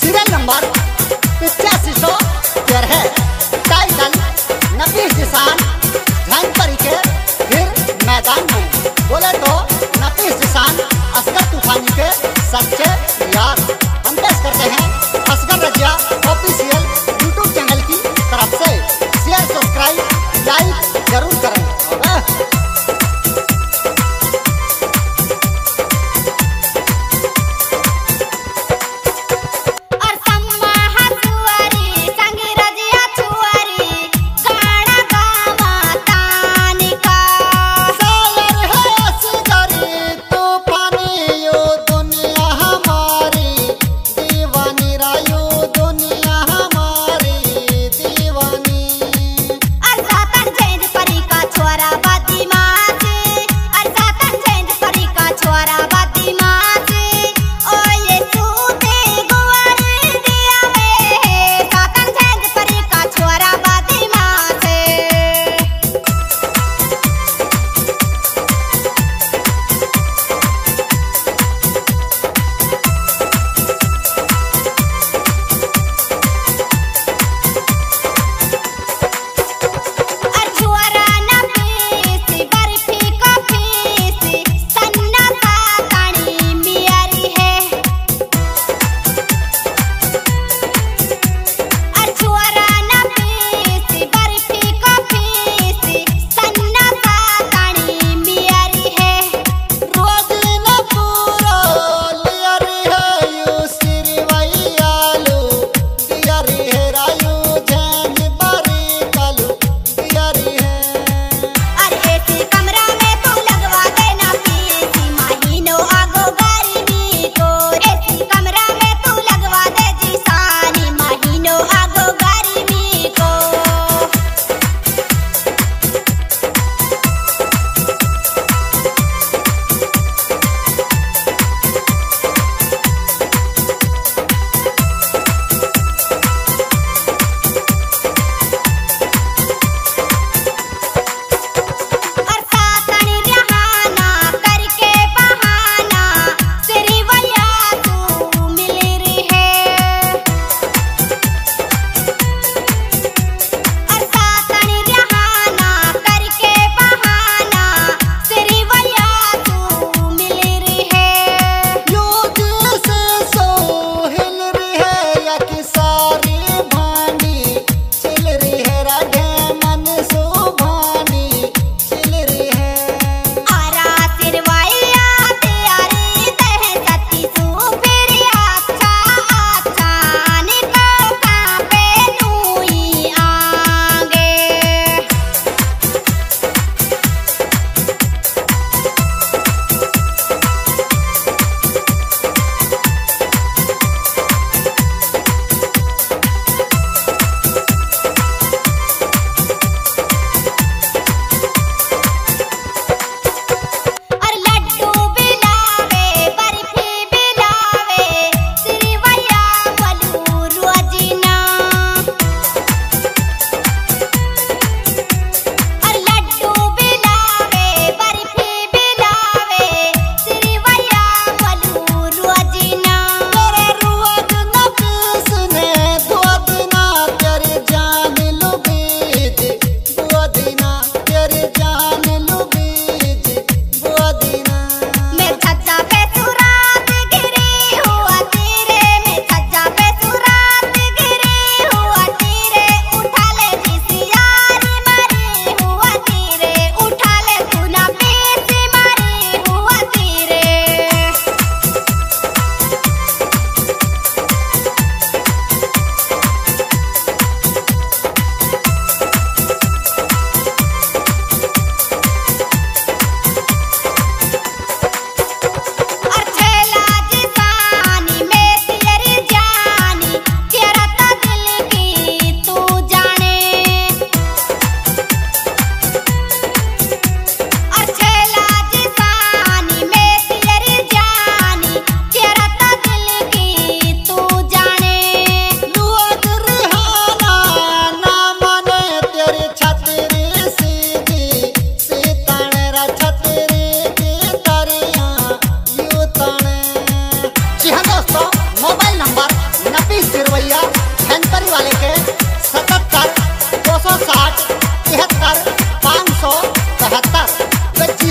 Serial number पिचासी सौ तेरह टाइटल, नफीस निशान झंपरी के फिर मैदान में। बोले तो नफीस किसान असगर तूफानी के सच्चे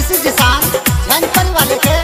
सी किसान रंगपन वाले के